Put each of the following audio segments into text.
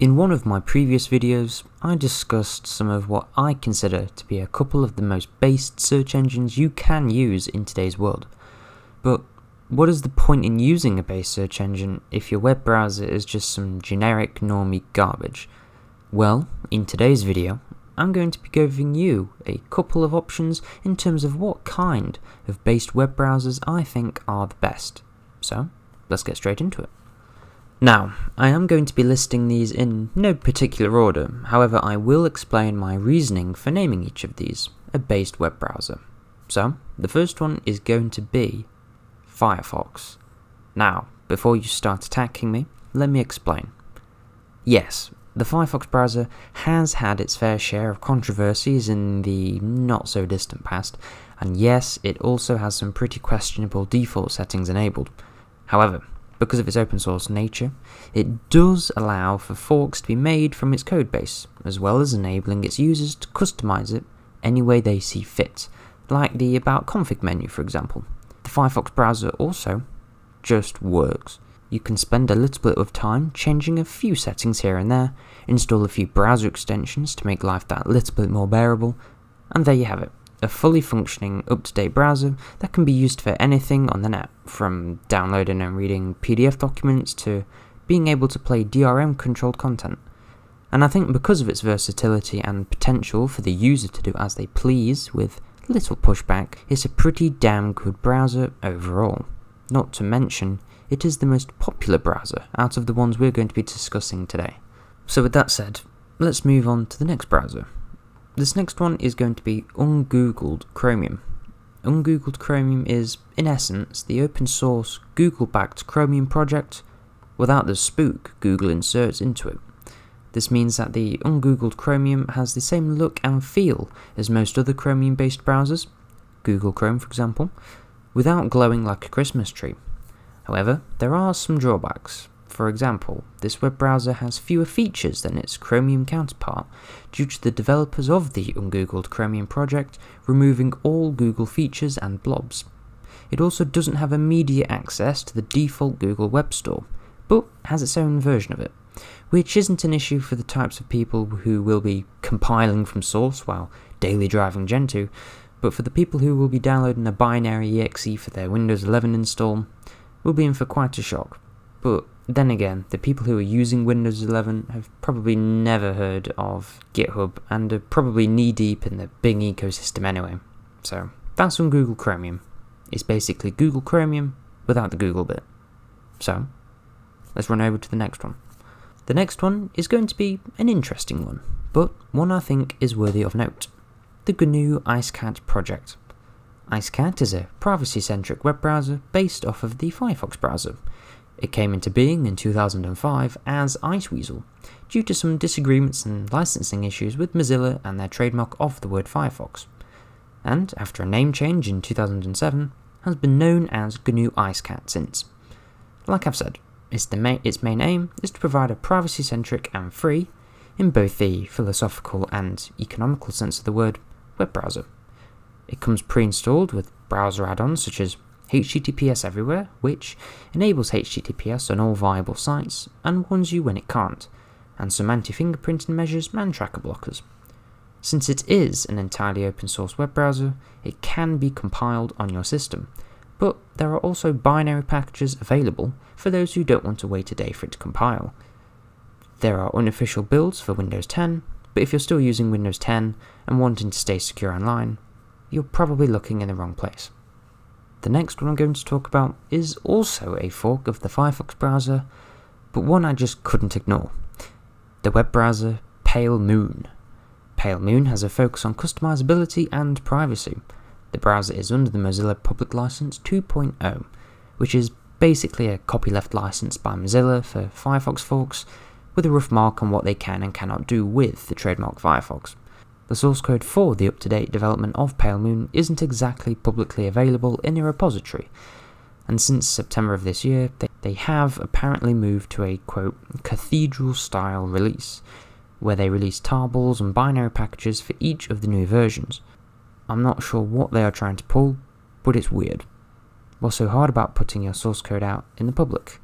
In one of my previous videos, I discussed some of what I consider to be a couple of the most based search engines you can use in today's world. But what is the point in using a base search engine if your web browser is just some generic normie garbage? Well, in today's video, I'm going to be giving you a couple of options in terms of what kind of based web browsers I think are the best. So, let's get straight into it. Now, I am going to be listing these in no particular order, however I will explain my reasoning for naming each of these a based web browser. So, the first one is going to be Firefox. Now, before you start attacking me, let me explain. Yes, the Firefox browser has had its fair share of controversies in the not so distant past, and yes, it also has some pretty questionable default settings enabled. However, because of its open source nature, it does allow for forks to be made from its codebase, as well as enabling its users to customize it any way they see fit, like the About config menu, for example. The Firefox browser also just works. You can spend a little bit of time changing a few settings here and there, install a few browser extensions to make life that little bit more bearable, and there you have it a fully functioning, up to date browser that can be used for anything on the net, from downloading and reading PDF documents to being able to play DRM controlled content. And I think because of its versatility and potential for the user to do as they please with little pushback, it's a pretty damn good browser overall. Not to mention, it is the most popular browser out of the ones we're going to be discussing today. So, with that said, let's move on to the next browser, this next one is going to be Ungoogled Chromium. Ungoogled Chromium is, in essence, the open source Google backed Chromium project without the spook Google inserts into it. This means that the ungoogled Chromium has the same look and feel as most other Chromium based browsers, Google Chrome for example, without glowing like a Christmas tree. However, there are some drawbacks. For example, this web browser has fewer features than its Chromium counterpart due to the developers of the ungoogled Chromium project removing all Google features and blobs. It also doesn't have immediate access to the default Google Web Store, but has its own version of it, which isn't an issue for the types of people who will be compiling from source while daily driving Gentoo, but for the people who will be downloading a binary exe for their Windows 11 install, will be in for quite a shock. But then again, the people who are using Windows 11 have probably never heard of GitHub and are probably knee deep in the Bing ecosystem anyway. So that's Ungoogled Chromium. It's basically Google Chromium without the Google bit. So let's run over to the next one. The next one is going to be an interesting one, but one I think is worthy of note. The GNU IceCat project. IceCat is a privacy centric web browser based off of the Firefox browser it came into being in 2005 as Iceweasel, due to some disagreements and licensing issues with Mozilla and their trademark of the word Firefox, and after a name change in 2007, has been known as GNU IceCat since. Like I've said, its, main, its main aim is to provide a privacy centric and free, in both the philosophical and economical sense of the word, web browser. It comes pre installed with browser add ons such as HTTPS everywhere, which enables HTTPS on all viable sites and warns you when it can't, and some anti-fingerprinting measures and tracker blockers. Since it is an entirely open source web browser, it can be compiled on your system, but there are also binary packages available for those who don't want to wait a day for it to compile. There are unofficial builds for Windows 10, but if you're still using Windows 10 and wanting to stay secure online, you're probably looking in the wrong place. The next one I'm going to talk about is also a fork of the Firefox browser, but one I just couldn't ignore. The web browser Pale Moon. Pale Moon has a focus on customizability and privacy. The browser is under the Mozilla Public License 2.0, which is basically a copyleft license by Mozilla for Firefox forks, with a rough mark on what they can and cannot do with the trademark Firefox. The source code for the up-to-date development of Pale Moon isn't exactly publicly available in a repository, and since September of this year, they, have apparently moved to a quote cathedral-style release, where they release tarballs and binary packages for each of the new versions. I'm not sure what they are trying to pull, but it's weird. What's so hard about putting your source code out in the public?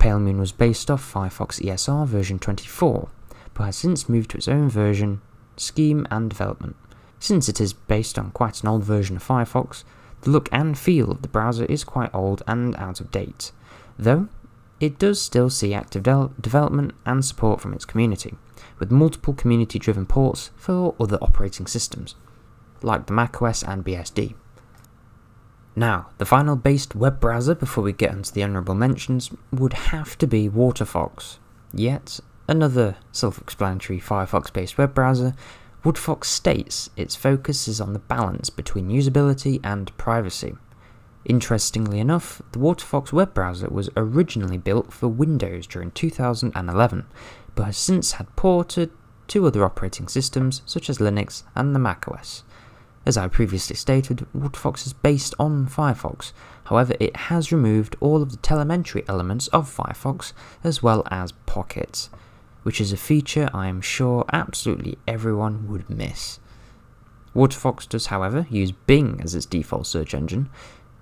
Pale Moon was based off Firefox ESR version 24, but has since moved to its own version, scheme and development. Since it is based on quite an old version of Firefox, the look and feel of the browser is quite old and out of date, though it does still see active de development and support from its community, with multiple community driven ports for other operating systems, like the macOS and BSD. Now, the final based web browser before we get into the honourable mentions would have to be Waterfox. Yet another self explanatory Firefox based web browser, Waterfox states its focus is on the balance between usability and privacy. Interestingly enough, the Waterfox web browser was originally built for Windows during 2011, but has since had ported to other operating systems such as Linux and the macOS. As I previously stated, Waterfox is based on Firefox, however it has removed all of the telemetry elements of Firefox as well as Pocket, which is a feature I am sure absolutely everyone would miss. Waterfox does however use Bing as its default search engine,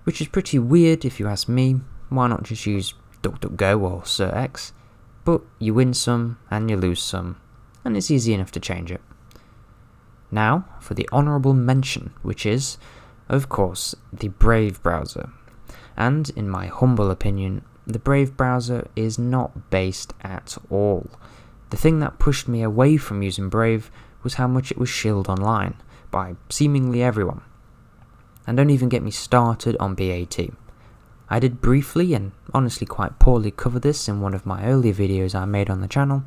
which is pretty weird if you ask me, why not just use DuckDuckGo or SearX? But you win some and you lose some, and it's easy enough to change it. Now, for the honourable mention, which is, of course, the Brave browser. And, in my humble opinion, the Brave browser is not based at all. The thing that pushed me away from using Brave was how much it was shilled online by seemingly everyone. And don't even get me started on BAT. I did briefly and honestly quite poorly cover this in one of my earlier videos I made on the channel,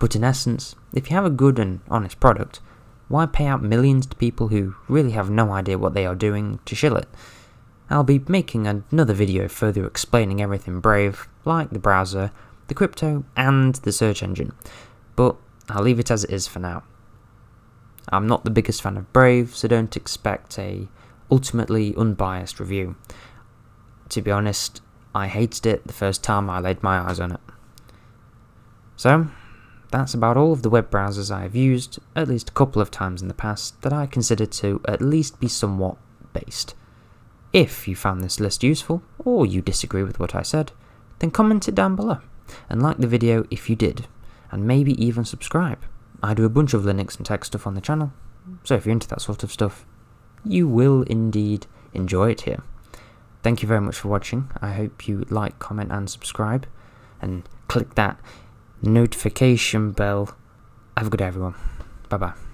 but in essence, if you have a good and honest product, why pay out millions to people who really have no idea what they are doing to shill it? I'll be making another video further explaining everything Brave, like the browser, the crypto, and the search engine, but I'll leave it as it is for now. I'm not the biggest fan of Brave, so don't expect a ultimately unbiased review. To be honest, I hated it the first time I laid my eyes on it. So, that's about all of the web browsers I have used, at least a couple of times in the past, that I consider to at least be somewhat based. If you found this list useful, or you disagree with what I said, then comment it down below, and like the video if you did, and maybe even subscribe. I do a bunch of Linux and tech stuff on the channel, so if you're into that sort of stuff, you will indeed enjoy it here. Thank you very much for watching, I hope you like, comment and subscribe, and click that notification bell. Have a good day, everyone. Bye bye.